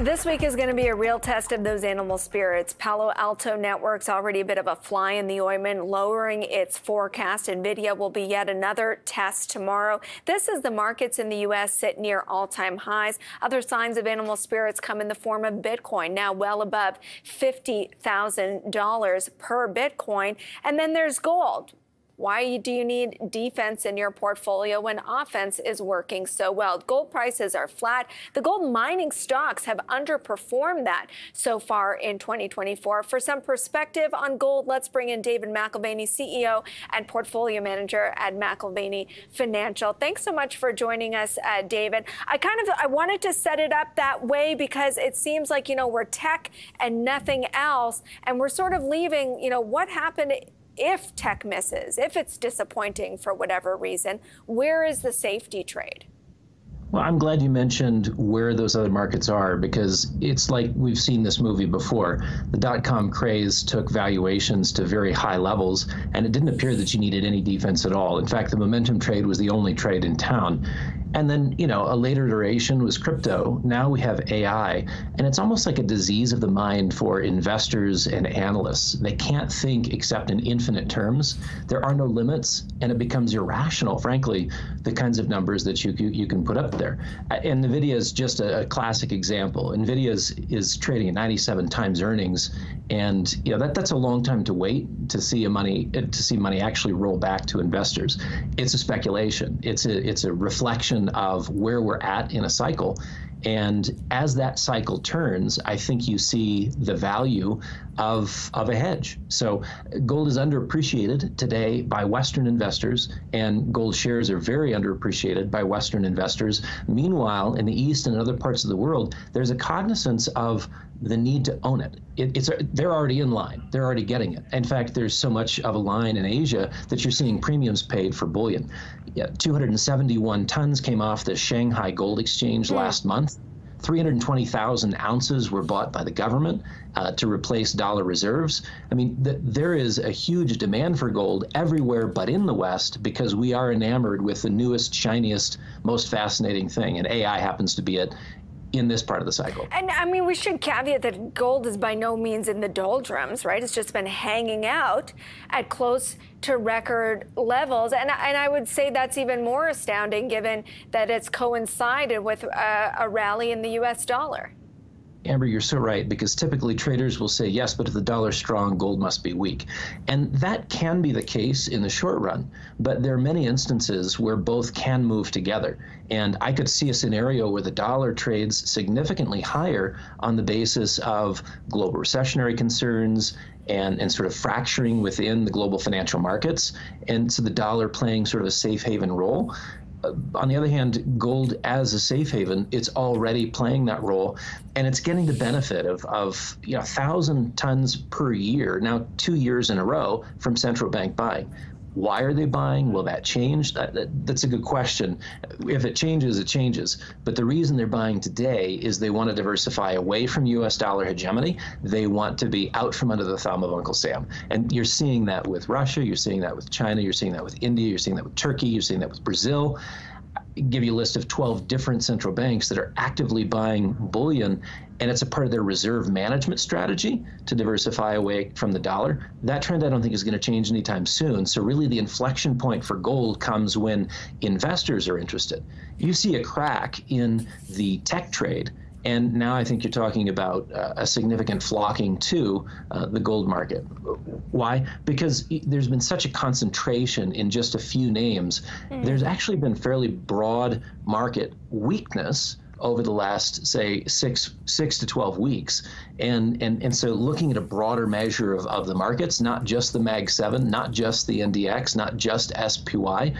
This week is going to be a real test of those animal spirits. Palo Alto Network's already a bit of a fly in the ointment, lowering its forecast. Nvidia will be yet another test tomorrow. This is the markets in the U.S. sit near all-time highs. Other signs of animal spirits come in the form of Bitcoin, now well above $50,000 per Bitcoin. And then there's gold. Why do you need defense in your portfolio when offense is working so well? Gold prices are flat. The gold mining stocks have underperformed that so far in 2024. For some perspective on gold, let's bring in David McAlvany, CEO and portfolio manager at McAlvany Financial. Thanks so much for joining us, uh, David. I kind of I wanted to set it up that way because it seems like you know we're tech and nothing else, and we're sort of leaving. You know what happened if tech misses, if it's disappointing for whatever reason, where is the safety trade? Well, I'm glad you mentioned where those other markets are because it's like we've seen this movie before. The dot com craze took valuations to very high levels, and it didn't appear that you needed any defense at all. In fact, the momentum trade was the only trade in town. And then, you know, a later iteration was crypto. Now we have AI, and it's almost like a disease of the mind for investors and analysts. They can't think except in infinite terms. There are no limits, and it becomes irrational, frankly, the kinds of numbers that you you can put up there. And Nvidia is just a, a classic example. Nvidia is, is trading at 97 times earnings, and you know that that's a long time to wait to see a money to see money actually roll back to investors. It's a speculation. It's a it's a reflection of where we're at in a cycle. And as that cycle turns, I think you see the value of, of a hedge. So gold is underappreciated today by Western investors, and gold shares are very underappreciated by Western investors. Meanwhile, in the East and other parts of the world, there's a cognizance of the need to own it. it. it's they're already in line. They're already getting it. In fact, there's so much of a line in Asia that you're seeing premiums paid for bullion. Yeah, 271 tons came off the Shanghai Gold Exchange last month. 320,000 ounces were bought by the government uh, to replace dollar reserves. I mean, th- there is a huge demand for gold everywhere but in the West because we are enamored with the newest, shiniest, most fascinating thing, and AI happens to be it in this part of the cycle. And I mean, we should caveat that gold is by no means in the doldrums, right? It's just been hanging out at close to record levels. And, and I would say that's even more astounding given that it's coincided with a, a rally in the US dollar. Amber, you're so right because typically traders will say, yes, but if the dollar's strong, gold must be weak. And that can be the case in the short run, but there are many instances where both can move together. And I could see a scenario where the dollar trades significantly higher on the basis of global recessionary concerns and, and sort of fracturing within the global financial markets. And so the dollar playing sort of a safe haven role on the other hand, gold as a safe haven, it's already playing that role, and it's getting the benefit of, of you know, thousand tons per year now, two years in a row from central bank buying. Why are they buying? Will that change? That, that, that's a good question. If it changes, it changes. But the reason they're buying today is they want to diversify away from U.S. dollar hegemony. They want to be out from under the thumb of Uncle Sam. And you're seeing that with Russia. You're seeing that with China. You're seeing that with India. You're seeing that with Turkey. You're seeing that with Brazil give you a list of 12 different central banks that are actively buying bullion and it's a part of their reserve management strategy to diversify away from the dollar. That trend I don't think is going to change anytime soon. So really the inflection point for gold comes when investors are interested. You see a crack in the tech trade and now I think you're talking about uh, a significant flocking to uh, the gold market. Why? Because there's been such a concentration in just a few names. Mm. There's actually been fairly broad market weakness over the last say six six to 12 weeks. And and and so looking at a broader measure of, of the markets not just the mag 7 not just the ndx not just spy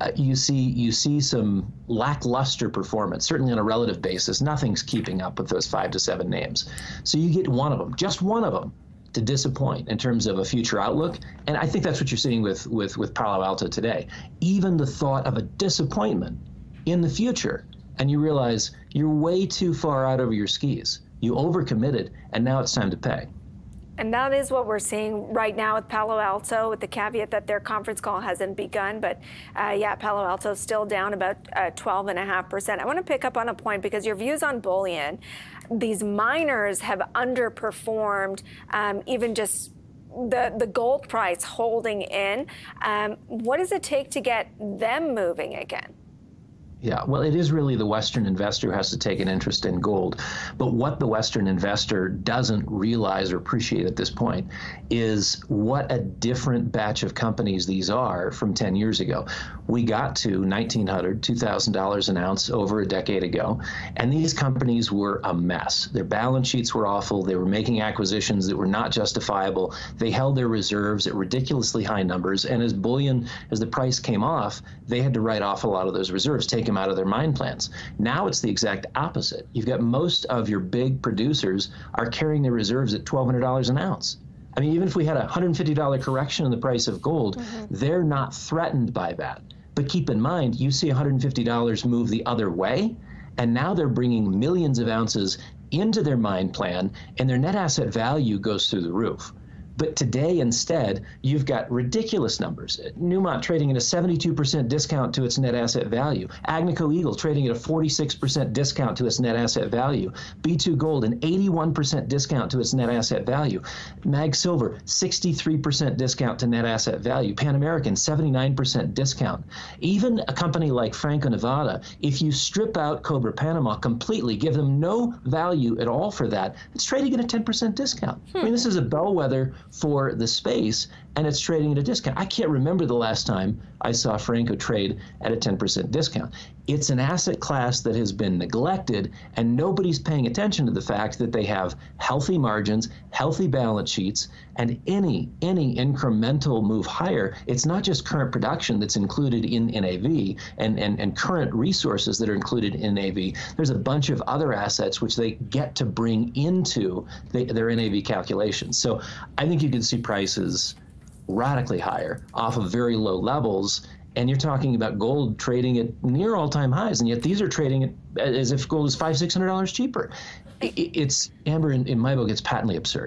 uh, you see you see some lackluster performance certainly on a relative basis. Nothing's keeping up with those five to seven names. So you get one of them just one of them to disappoint in terms of a future outlook. And i think that's what you're seeing with with with palo alto today. Even the thought of a disappointment in the future and you realize you're way too far out over your skis. You overcommitted, and now it's time to pay. And that is what we're seeing right now with Palo Alto, with the caveat that their conference call hasn't begun. But uh, yeah, Palo Alto is still down about uh, 12.5%. I want to pick up on a point because your views on bullion, these miners have underperformed um, even just the, the gold price holding in. Um, what does it take to get them moving again? Yeah, well, it is really the Western investor who has to take an interest in gold. But what the Western investor doesn't realize or appreciate at this point is what a different batch of companies these are from 10 years ago. We got to $1,900, $2,000 an ounce over a decade ago, and these companies were a mess. Their balance sheets were awful. They were making acquisitions that were not justifiable. They held their reserves at ridiculously high numbers, and as bullion, as the price came off, they had to write off a lot of those reserves, take them out of their mine plans. Now it's the exact opposite. You've got most of your big producers are carrying their reserves at $1,200 an ounce. I mean, even if we had a $150 correction in the price of gold, mm-hmm. they're not threatened by that. But keep in mind, you see $150 move the other way, and now they're bringing millions of ounces into their mine plan, and their net asset value goes through the roof. But today, instead, you've got ridiculous numbers. Newmont trading at a 72% discount to its net asset value. Agnico Eagle trading at a 46% discount to its net asset value. B2 Gold, an 81% discount to its net asset value. Mag Silver, 63% discount to net asset value. Pan American, 79% discount. Even a company like Franco Nevada, if you strip out Cobre Panama completely, give them no value at all for that, it's trading at a 10% discount. Hmm. I mean, this is a bellwether for the space and it's trading at a discount. I can't remember the last time I saw Franco trade at a 10% discount. It's an asset class that has been neglected, and nobody's paying attention to the fact that they have healthy margins, healthy balance sheets, and any any incremental move higher, it's not just current production that's included in NAV and, and, and current resources that are included in NAV. There's a bunch of other assets which they get to bring into the, their NAV calculations. So I think you can see prices radically higher off of very low levels. And you're talking about gold trading at near all-time highs, and yet these are trading at, as if gold is five, six hundred dollars cheaper. It's Amber in, in my book. It's patently absurd.